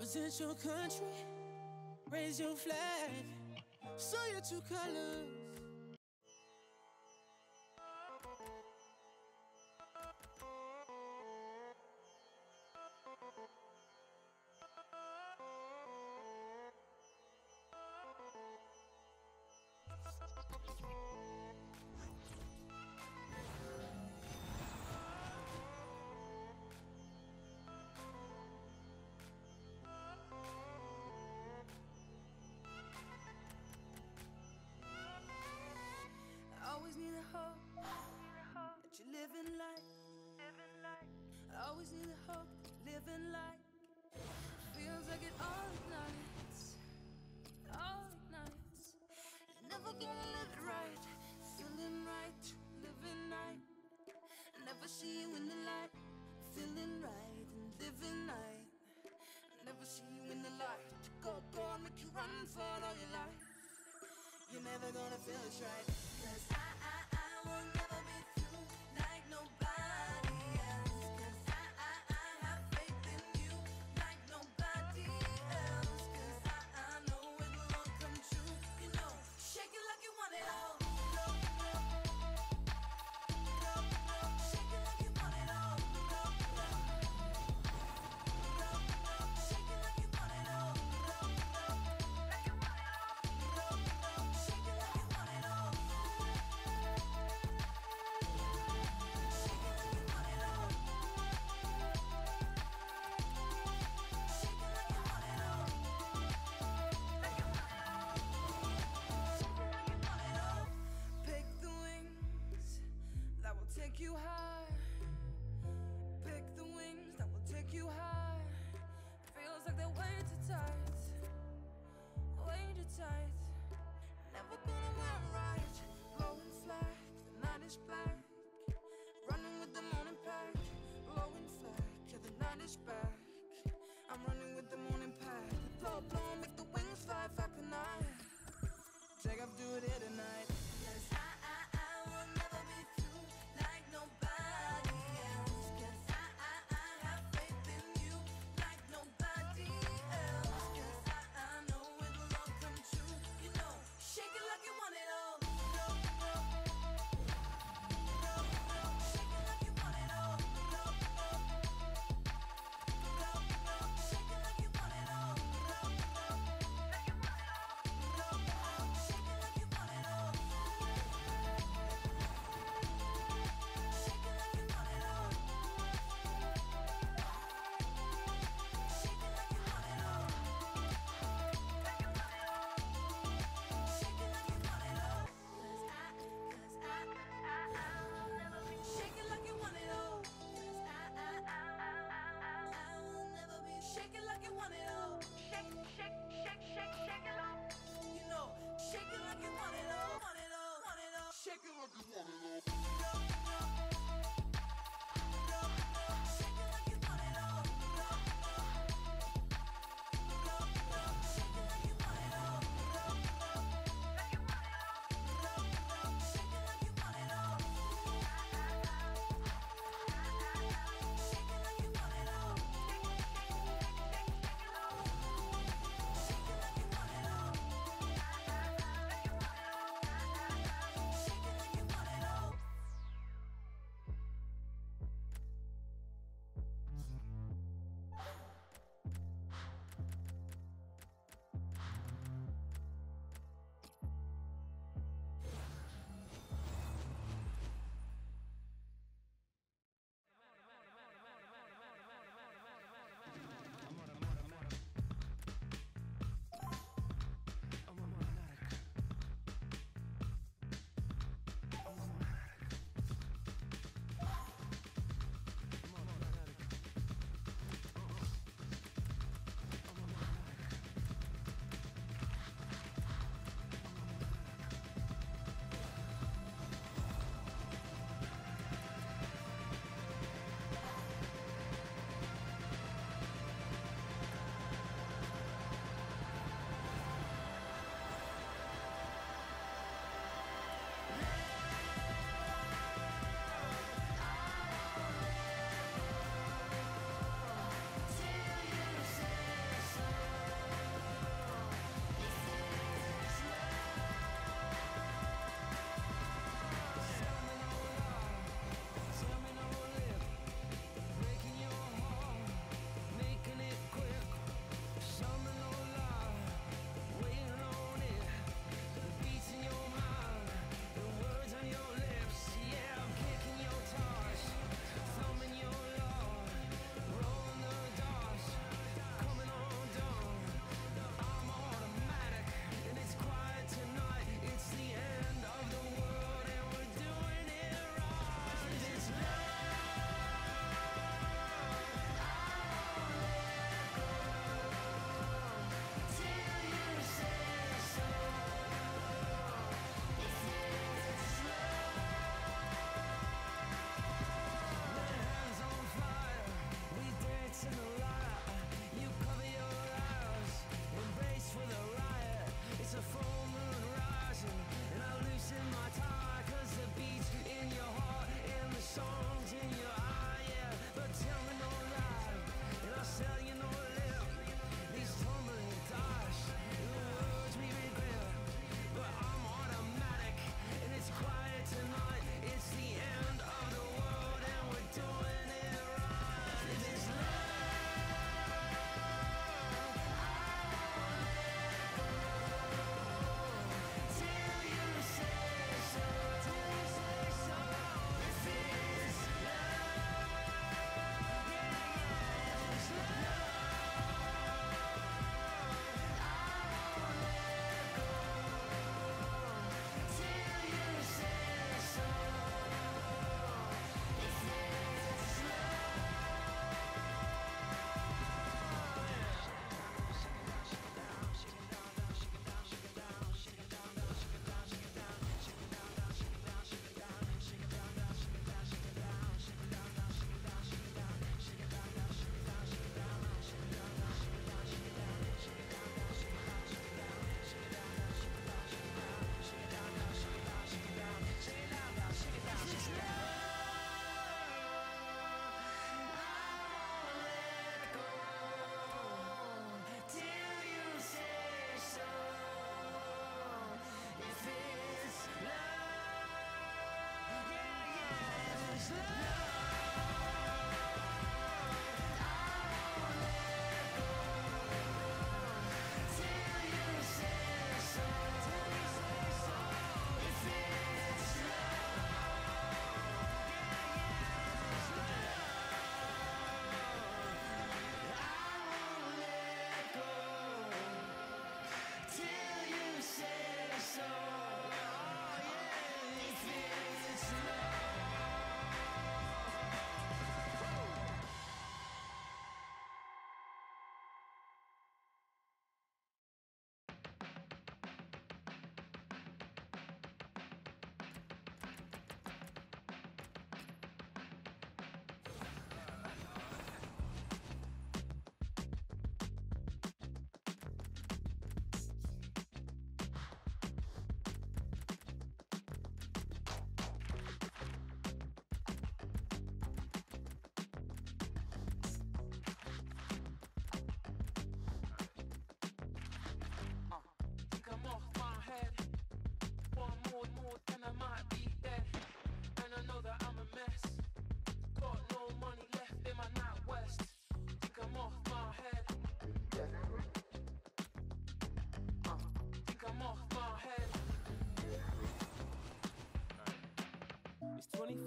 Represent your country, raise your flag, show your two colors. always need hope, living light, feels like it all ignites, all ignites. Never gonna live it right, feeling right, living right. Never see you in the light, feeling right and living right. Never see you in the light, go go make you run for all your life. You're never gonna feel it right, cause I I I will never.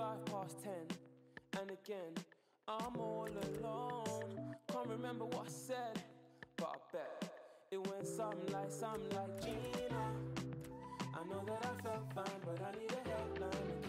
25 past 10, and again, I'm all alone. Can't remember what I said, but I bet it went something like, something like Gina. I know that I felt fine, but I need a helpline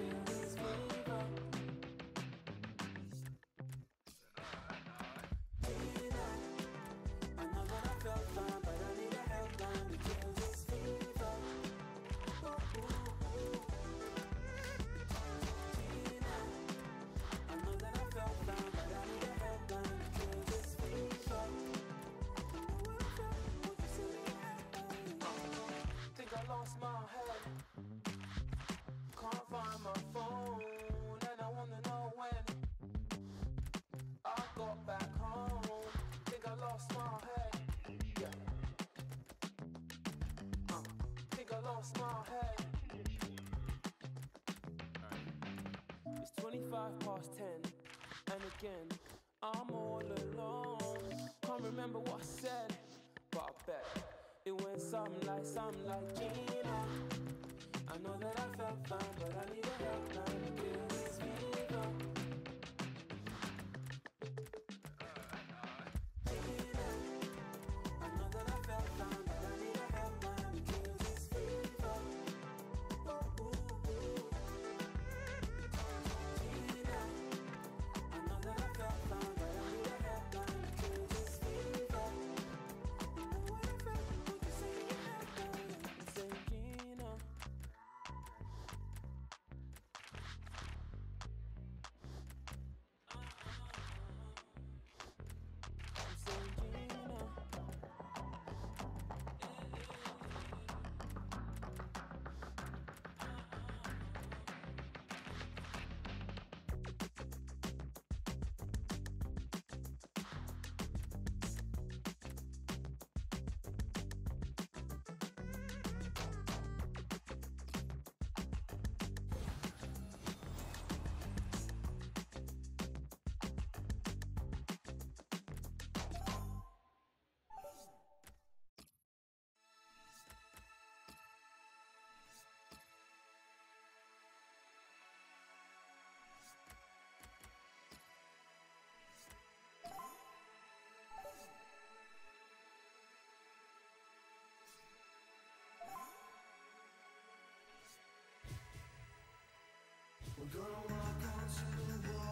lost my head. It's 25 past 10, and again, I'm all alone. Can't remember what I said, but I bet it went something like, something like Gina. I know that I felt fine, but I need a helpline to We're gonna walk onto the wall.